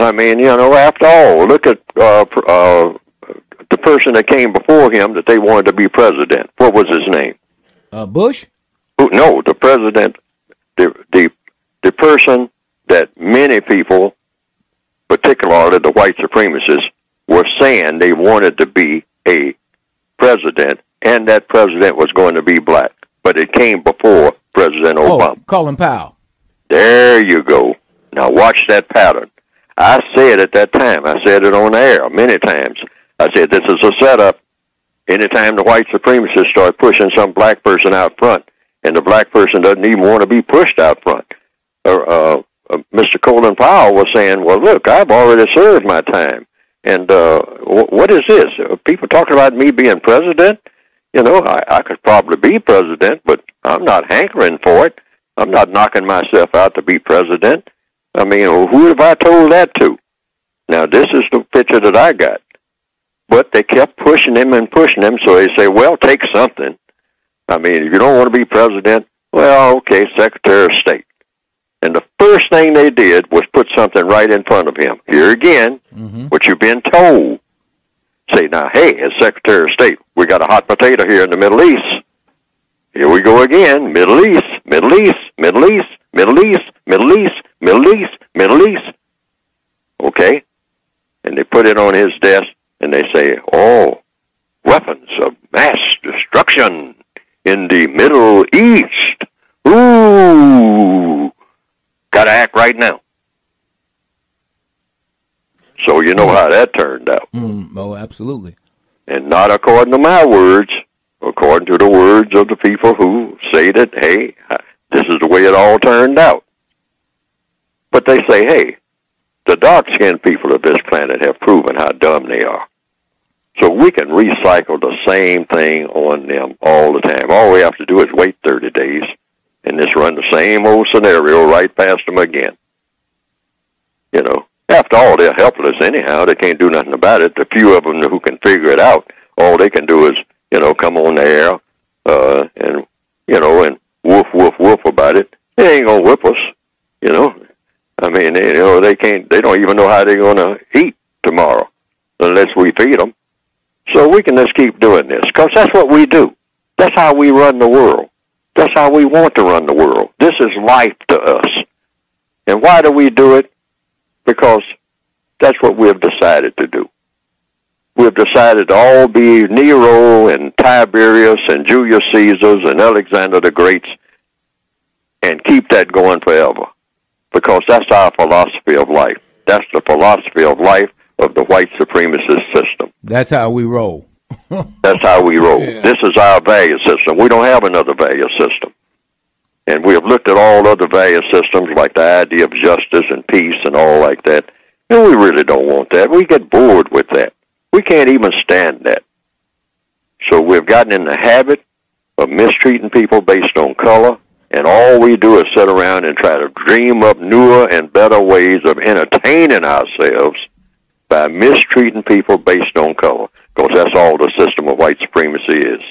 I mean, you know, after all, look at uh, uh, the person that came before him that they wanted to be president. What was his name? Uh, Bush. No, the president, the the the person that many people, particularly the white supremacists, were saying they wanted to be a president, and that president was going to be black. But it came before President Obama. Oh, Colin Powell. There you go. Now watch that pattern. I said at that time, I said it on air many times. I said this is a setup. Anytime the white supremacists start pushing some black person out front, and the black person doesn't even want to be pushed out front, uh, uh, uh, Mr. Colin Powell was saying, "Well, look, I've already served my time, and uh, w- what is this? Are people talking about me being president? You know, I, I could probably be president, but I'm not hankering for it. I'm not knocking myself out to be president. I mean, who have I told that to? Now, this is the picture that I got. But they kept pushing him and pushing him, so they say, well, take something. I mean, if you don't want to be president, well, okay, Secretary of State. And the first thing they did was put something right in front of him. Here again, mm-hmm. what you've been told. Say, now, hey, as Secretary of State, we got a hot potato here in the Middle East. Here we go again. Middle East, Middle East, Middle East, Middle East, Middle East, Middle East, Middle East. Okay? And they put it on his desk and they say, oh, weapons of mass destruction in the Middle East. Ooh, gotta act right now. So you know how that turned out. Mm, oh, absolutely. And not according to my words, according to the words of the people who say that, hey, this is the way it all turned out. But they say, hey, the dark skinned people of this planet have proven how dumb they are. So we can recycle the same thing on them all the time. All we have to do is wait 30 days and just run the same old scenario right past them again. You know, after all, they're helpless anyhow. They can't do nothing about it. The few of them who can figure it out, all they can do is, you know, come on the air uh, and, you know, and woof, woof, woof about it. They ain't gonna whip us, you know. I mean, they, you know, they can't. They don't even know how they're gonna eat tomorrow unless we feed them. So we can just keep doing this because that's what we do. That's how we run the world. That's how we want to run the world. This is life to us. And why do we do it? Because that's what we have decided to do. We have decided to all be Nero and Tiberius and Julius Caesars and Alexander the Greats and keep that going forever. Because that's our philosophy of life. That's the philosophy of life of the white supremacist system. That's how we roll. That's how we roll. Yeah. This is our value system. We don't have another value system. And we have looked at all other value systems like the idea of justice and peace and all like that. And we really don't want that. We get bored with that. We can't even stand that. So we've gotten in the habit of mistreating people based on color, and all we do is sit around and try to dream up newer and better ways of entertaining ourselves by mistreating people based on color, because that's all the system of white supremacy is.